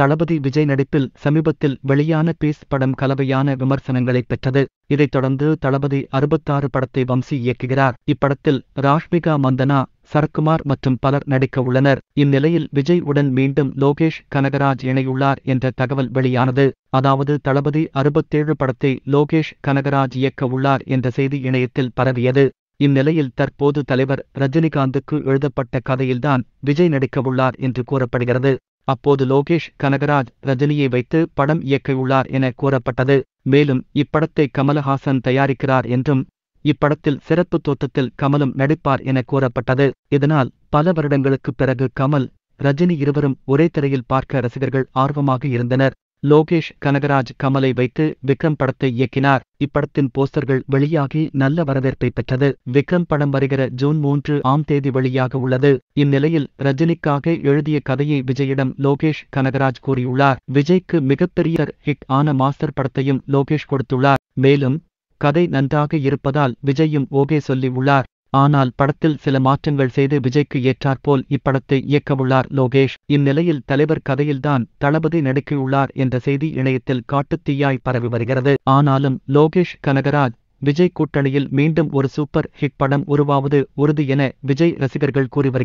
தளபதி விஜய் நடிப்பில் சமீபத்தில் வெளியான பீஸ் படம் கலவையான விமர்சனங்களை பெற்றது. இதைத் தொடர்ந்து தளபதி அறுபத்தாறு படத்தை வம்சி இயக்குகிறார். இப்படத்தில் ராஷ்மிகா மந்தனா சரத்குமார் மற்றும் பலர் நடிக்க உள்ளனர். இந்நிலையில் விஜய் உடன் மீண்டும் லோகேஷ் கனகராஜ் இணையுள்ளார் என்ற தகவல் வெளியானது. அதாவது தளபதி அறுபத்தேழு படத்தை லோகேஷ் கனகராஜ் இயக்க உள்ளார் என்ற செய்தி இணையத்தில் பரவியது. இந்நிலையில் தற்போது தலைவர் ரஜினிகாந்துக்கு எழுதப்பட்ட கதையில்தான் விஜய் நடிக்கவுள்ளார் என்று கூறப்படுகிறது. அப்போது லோகேஷ் கனகராஜ் ரஜினியை வைத்து படம் இயக்கியுள்ளார் என கூறப்பட்டது. மேலும் இப்படத்தை கமலஹாசன் தயாரிக்கிறார் என்றும் இப்படத்தில் சிறப்பு தோற்றத்தில் கமலும் நடிப்பார் என கூறப்பட்டது. இதனால் பல வருடங்களுக்குப் பிறகு கமல் ரஜினி இருவரும் ஒரே திரையில் பார்க்க ரசிகர்கள் ஆர்வமாக இருந்தனர். லோகேஷ் கனகராஜ் கமலை வைத்து விக்ரம் படத்தை இயக்கினார். இப்படத்தின் போஸ்டர்கள் வெளியாகி நல்ல வரவேற்பை பெற்றது. விக்ரம் படம் வருகிற ஜூன் மூன்று ஆம் தேதி வெளியாக உள்ளது. இந்நிலையில் ரஜினிக்காக எழுதிய கதையை விஜயிடம் லோகேஷ் கனகராஜ் கூறியுள்ளார். விஜய்க்கு மிகப்பெரிய ஹிட் ஆன மாஸ்டர் படத்தையும் லோகேஷ் கொடுத்துள்ளார். மேலும் கதை நன்றாக இருப்பதால் விஜயும் ஓகே சொல்லி உள்ளார் ஆனால் படத்தில் சில மாற்றங்கள் செய்து விஜய்க்கு ஏற்றாற்போல் இப்படத்தை இயக்கவுள்ளார் லோகேஷ். இந்நிலையில் தலைவர் கதையில்தான் தளபதி நடிக்கையுள்ளார் என்ற செய்தி இணையத்தில் காட்டுத்தீயாய் பரவி வருகிறது. ஆனாலும் லோகேஷ் கனகராஜ் விஜய் கூட்டணியில் மீண்டும் ஒரு சூப்பர் ஹிட் படம் உருவாவது உறுதி என விஜய் ரசிகர்கள் கூறி வருகின்றனர்